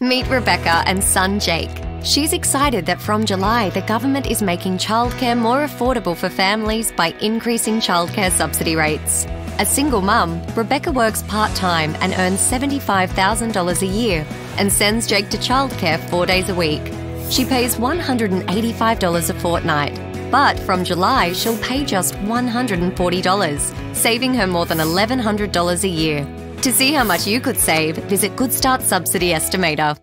Meet Rebecca and son Jake. She's excited that from July, the government is making childcare more affordable for families by increasing childcare subsidy rates. A single mum, Rebecca works part time and earns $75,000 a year and sends Jake to childcare four days a week. She pays $185 a fortnight, but from July, she'll pay just $140, saving her more than $1,100 a year. To see how much you could save, visit Goodstart Subsidy Estimator.